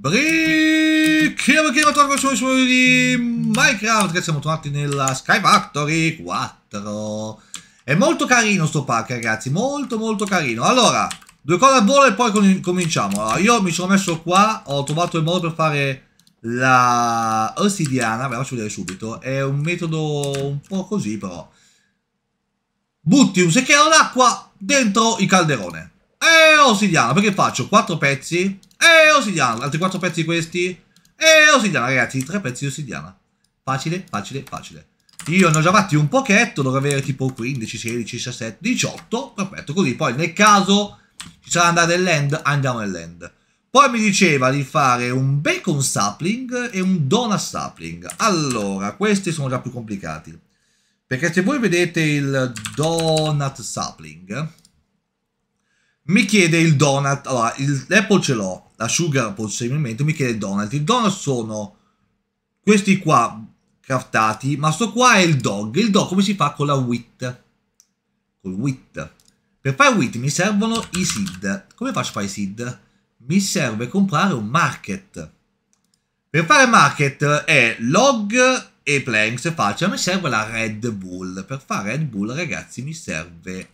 Brick! Io che torno su video di Minecraft che siamo tornati nella Sky Factory 4. È molto carino sto pack ragazzi, molto molto carino. Allora, due cose al volo e poi cominciamo. Allora, io mi sono messo qua, ho trovato il modo per fare la ossidiana, ve la faccio vedere subito. È un metodo un po' così però. Butti un secchiello d'acqua dentro il calderone. E ossidiana, perché faccio quattro pezzi e ossidiana, altri quattro pezzi questi e ossidiana, ragazzi, tre pezzi di ossidiana. Facile, facile, facile. Io ne ho già fatti un pochetto, dovrei avere tipo 15, 16, 17, 18, perfetto, così poi nel caso ci sarà andare nell'end, andiamo nell'end. Poi mi diceva di fare un bacon sapling e un donut sapling. Allora, questi sono già più complicati. Perché se voi vedete il donut sapling, mi chiede il donut, allora l'apple ce l'ho, la sugar possibilmente, mi chiede il donut. Il donut sono questi qua craftati, ma sto qua è il dog. Il dog come si fa con la wheat? Col wheat. Per fare wheat mi servono i seed. Come faccio a fare i seed? Mi serve comprare un market. Per fare market è log e planks è facile, mi serve la Red Bull. Per fare Red Bull ragazzi mi serve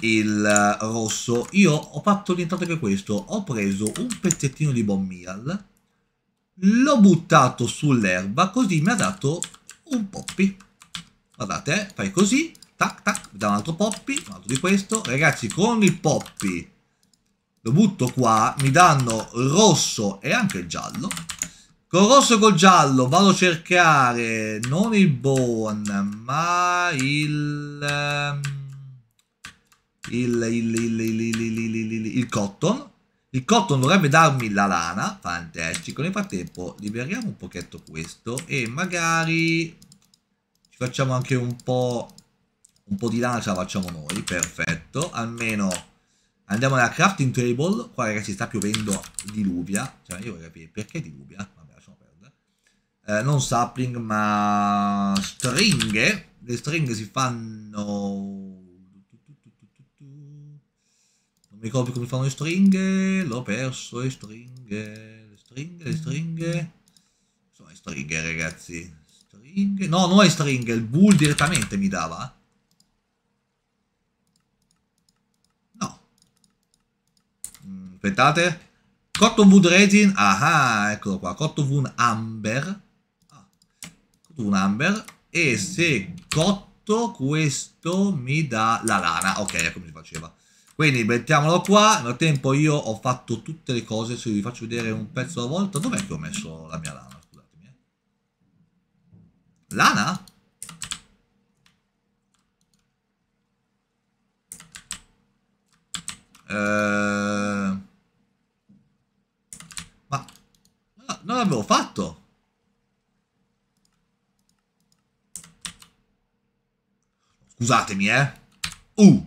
il eh, rosso. Io ho fatto nient'altro che questo. Ho preso un pezzettino di bon meal l'ho buttato sull'erba così mi ha dato un poppy. Guardate eh, fai così tac tac mi dà un altro poppy un altro di questo. Ragazzi con i poppy lo butto qua mi danno rosso e anche giallo. Col rosso e col giallo vado a cercare non il bone ma il ehm, il, il, il, il, cotton. Il cotton dovrebbe darmi la lana, fantastico. Nel frattempo liberiamo un pochetto questo e magari ci facciamo anche un po', un po' di lana, ce la facciamo noi, perfetto. Almeno andiamo nella crafting table, qua ragazzi sta piovendo diluvia, cioè io voglio capire perché diluvia, vabbè lasciamo perdere. Eh, non sapling ma stringhe, le stringhe si fanno mi ricordo come fanno le stringhe, l'ho perso le stringhe, le stringhe, le stringhe. Sono le stringhe ragazzi, stringhe, no non le stringhe, il bull direttamente mi dava. No. Mm, aspettate. Cottonwood resin, ah eccolo qua, cottonwood amber. Ah, cottonwood amber. E se cotto questo mi dà la lana, ok ecco come si faceva. Quindi mettiamolo qua, nel frattempo io ho fatto tutte le cose, se vi faccio vedere un pezzo alla volta, dov'è che ho messo la mia lana? Scusatemi. Eh. Lana? Eh... Ma non l'avevo fatto. Scusatemi, eh. Uh.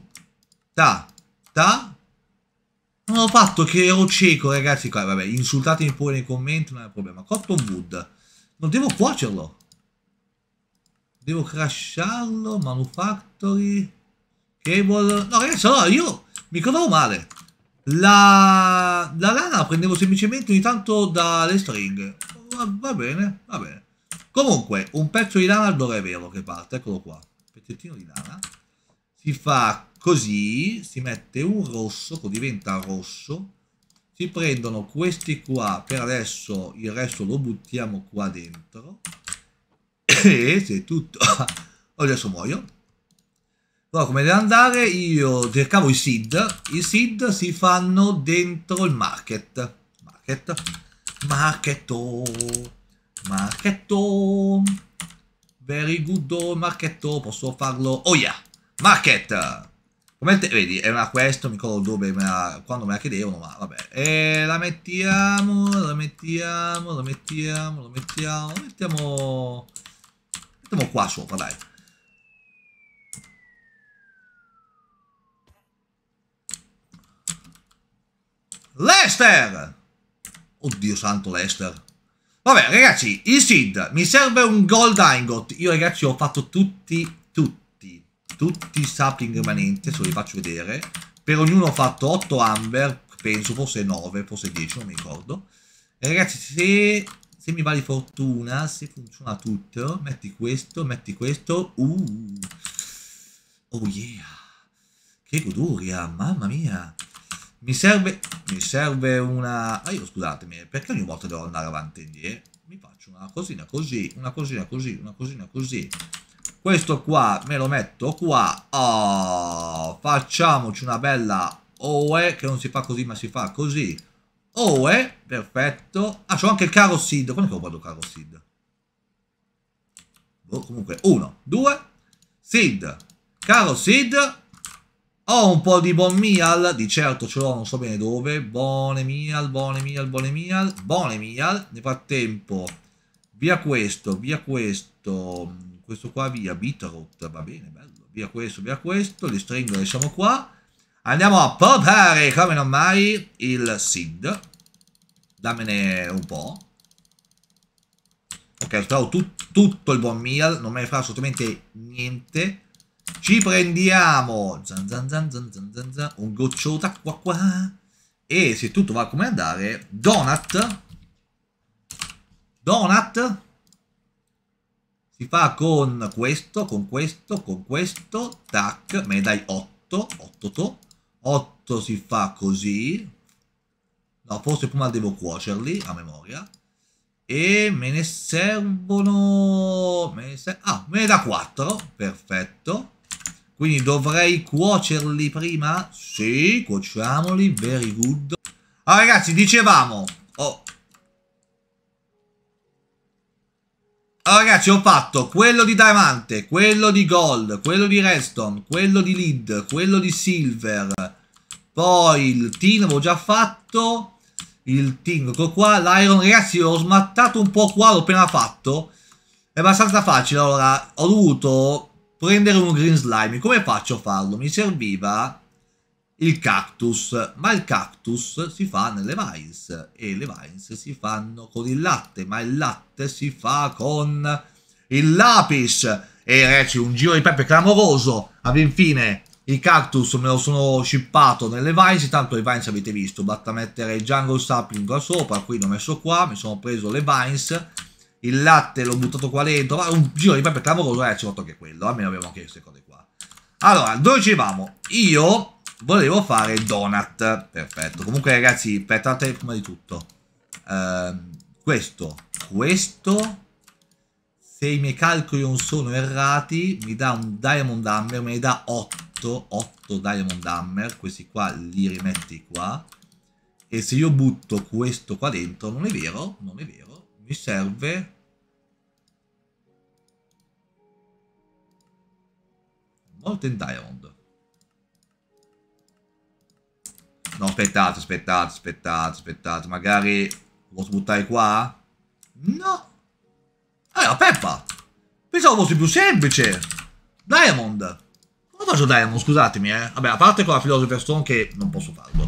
Ta. Non ho fatto che ero cieco, ragazzi. Qua, vabbè, insultatemi pure nei commenti, non è un problema. Cotton Wood. Non devo cuocerlo. Devo crasharlo. Manufactory. Cable. No, ragazzi, allora io mi ricordavo male. La, la lana la prendevo semplicemente ogni tanto dalle stringhe. Va, va, bene, va bene. Comunque, un pezzo di lana dovrei averlo che parte. Eccolo qua. Pezzettino di lana. Si fa così si mette un rosso diventa rosso. Si prendono questi qua per adesso il resto lo buttiamo qua dentro. E se tutto. Adesso muoio. Allora come deve andare? Io cercavo i seed. I seed si fanno dentro il market. Market. Marketto. Marketto. Very good marketto. Posso farlo? Oh yeah market come te, vedi, è una questo, mi ricordo dove me la, quando me la chiedevano, ma vabbè. E la mettiamo, la mettiamo, la mettiamo, la mettiamo, la mettiamo... Mettiamo qua sopra, dai. Lester! Oddio santo Lester. Vabbè ragazzi, il seed, mi serve un gold ingot. Io ragazzi ho fatto tutti, tutti i sapling rimanenti, se li faccio vedere. Per ognuno ho fatto 8 amber, penso, forse 9, forse 10, non mi ricordo. E ragazzi, se, se mi va di fortuna, se funziona tutto, metti questo, metti questo. Uh. Oh yeah. Che goduria, mamma mia. Mi serve, mi serve una... Ah, io scusatemi, perché ogni volta devo andare avanti e indietro? Mi faccio una cosina così, una cosina così, una cosina così. Questo qua me lo metto qua. Oh, facciamoci una bella OE, che non si fa così ma si fa così. OE, perfetto. Ah, c'ho anche il caro Seed. Quando che ho guardo caro Seed? Boh, comunque, uno, due, Seed. Caro Seed. Ho un po' di Bon Mial, di certo ce l'ho, non so bene dove. Bone Mial, Bone Mial, Bone Mial, Bone Mial. Nel frattempo, via questo, via questo, questo qua via, Beetroot, va bene, bello. Via questo, via questo, le stringhe lasciamo qua. Andiamo a pompare, come non mai, il Sid. Dammene un po'. Ok, spero tut tutto il buon meal, non ne fa assolutamente niente. Ci prendiamo zan zan zan zan, un goccio d'acqua qua. E se tutto va come andare, donut. Donut. Si fa con questo, con questo, con questo. Tac, me dai 8. 8 to. 8 si fa così. No, forse prima devo cuocerli a memoria. E me ne servono... Me ne ser ah, me ne da 4. Perfetto. Quindi dovrei cuocerli prima? Sì, cuociamoli. Very good. Allora ragazzi, dicevamo... Oh. Allora ragazzi, ho fatto quello di diamante, quello di gold, quello di redstone, quello di lead, quello di silver. Poi il tin avevo già fatto. Il tin, ecco qua. L'iron, ragazzi, ho smattato un po' qua, l'ho appena fatto. È abbastanza facile. Allora, ho dovuto prendere un green slime. Come faccio a farlo? Mi serviva il cactus, ma il cactus si fa nelle vines e le vines si fanno con il latte, ma il latte si fa con il lapis. E ragazzi un giro di pepe clamoroso, ad infine il cactus me lo sono shippato nelle vines, tanto le vines avete visto, basta mettere il jungle sapling qua sopra, qui l'ho messo qua, mi sono preso le vines, il latte l'ho buttato qua dentro, ma un giro di pepe clamoroso, ragazzi ho fatto anche quello, almeno avevo anche queste cose qua. Allora, dove ci vamo? Io volevo fare donut. Perfetto. Comunque, ragazzi, aspettate prima di tutto. Uh, questo, questo. Se i miei calcoli non sono errati, mi dà un Diamond Hammer, me ne dà 8, 8 Diamond Hammer, questi qua li rimetti qua. E se io butto questo qua dentro, non è vero, non è vero, mi serve... Molten Diamond. No, aspettate, aspettate, aspettate, aspettate. Magari lo posso buttare qua? No. Allora, Peppa. Pensavo fosse più semplice. Diamond. Come faccio Diamond? Scusatemi, eh. Vabbè, a parte con la Philosopher Stone che non posso farlo.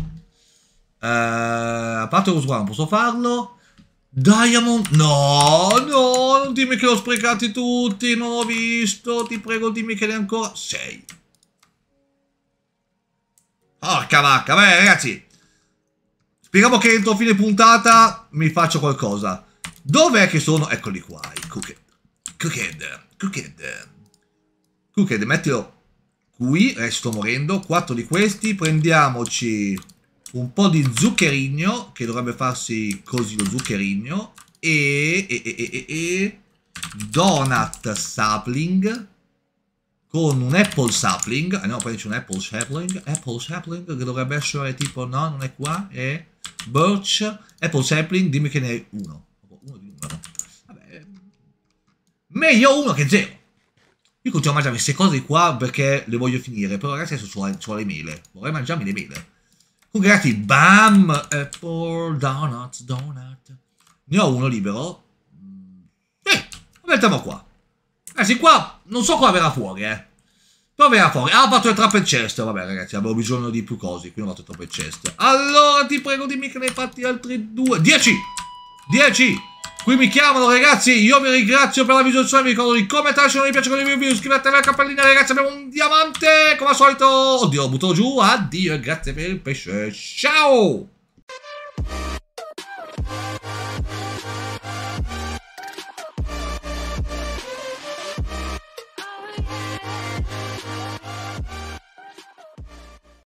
Uh, a parte questo qua non posso farlo. Diamond? No, no, non dimmi che l'ho sprecati tutti, non ho visto. Ti prego, dimmi che ne ancora... 6. Porca vacca, vabbè ragazzi. Speriamo che entro fine puntata mi faccia qualcosa. Dov'è che sono? Eccoli qua, i cooked. Cooked, cooked. Mettilo qui, eh, sto morendo. Quattro di questi, prendiamoci un po' di zuccherino, che dovrebbe farsi così lo zuccherino. E, e, e, e, e donut sapling con un apple sapling, andiamo a prenderci un apple sapling, apple sapling che dovrebbe essere tipo, no, non è qua, è birch, apple sapling, dimmi che ne è uno, uno di numero, vabbè, meglio uno che zero. Io continuo a mangiare queste cose qua perché le voglio finire, però ragazzi adesso ho le mele, vorrei mangiarmi le mele. Comunque ragazzi, bam, apple, donuts, donut, ne ho uno libero, eh, lo mettiamo qua. Ragazzi, qua non so cosa verrà fuori, eh. Però verrà fuori. Ah, ho fatto le trappe chest. Vabbè, ragazzi, avevo bisogno di più cose. Quindi ho fatto le trappe chest. Allora, ti prego, dimmi che ne hai fatti altri due. Dieci! Dieci! Qui mi chiamano, ragazzi. Io vi ringrazio per la visualizzazione. Vi ricordo di commentare se non vi piace con il mio video. Iscrivetevi alla cappellina, ragazzi. Abbiamo un diamante, come al solito. Oddio, lo butto giù. Addio e grazie per il pesce. Ciao!